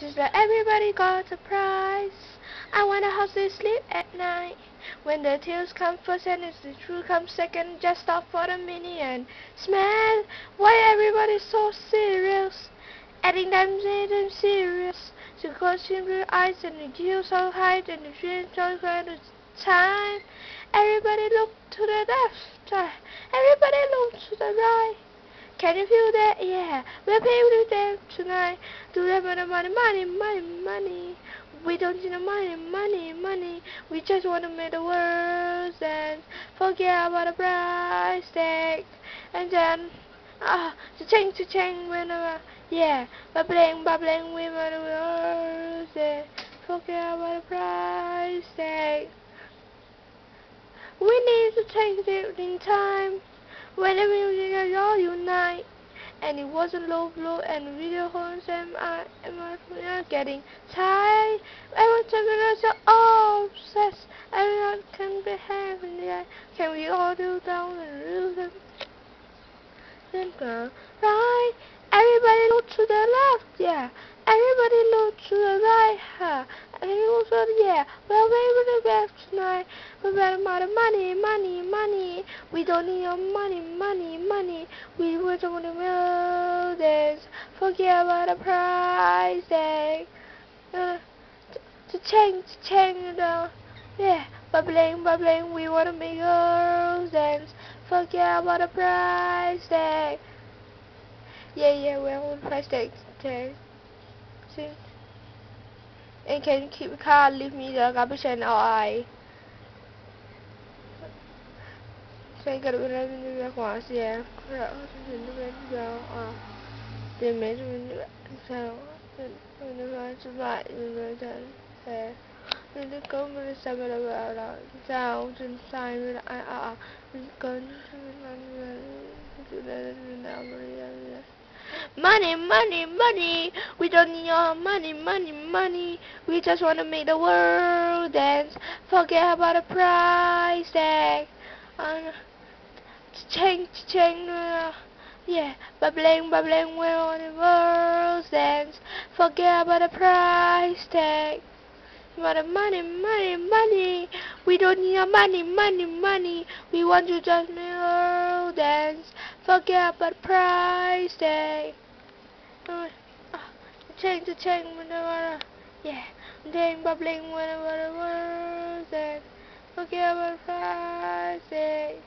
She's like, everybody got a prize. I wonder how they sleep at night. When the tails come first and it's the truth comes second, just stop for a minute and smell. Why everybody so serious? Adding them them serious. The costume blue eyes and the heels so high and the dreams so kind of time. Everybody look to the left. Everybody look to the right. Can you feel that? Yeah, we're paying with them tonight. Do that money, money, money, money, money. We don't need no money, money, money. We just want to make the world and Forget about the price tag. And then, ah, to change, to change whenever. Yeah, bubbling, bubbling, we want the world dance. Forget about the price tag. We need to take it in time. When the music is all unite, and it wasn't low blow and video horns and I am I getting tired. I Everyone talking all obsessed. Everyone can be having that. Can we all do down and lose them? Then go right. Everybody look to the left, yeah. Everybody look to the right, huh? Yeah. Well, we will be tonight. We better out of money, money, money. We don't need your money, money, money. We just want to this. Forget about the price tag. Uh, to change, to change the, yeah. Bubbling, bubbling, we want to make dance. Forget about the price tag. Yeah, yeah, we're on price tag. tag. See? And can you keep the car, leave me the garbage and I. Saya kalau berada di bawah kuasa ya, kalau saya berada di bawah, dia macam ni, saya, saya sebab ini dan saya, ini kau bersama dengan saya, dan saya berada ah ah, kau Money, money, money. We don't need your money, money, money. We just want to make the world dance. Forget about the price tag. Uh, ching ching uh, yeah bubbling bubbling we're on the world dance forget about the price tag about the money money money we don't need your money money money we want to just make world dance forget about the price tag change the change whenever yeah then bubbling whenever the world dance forget about tag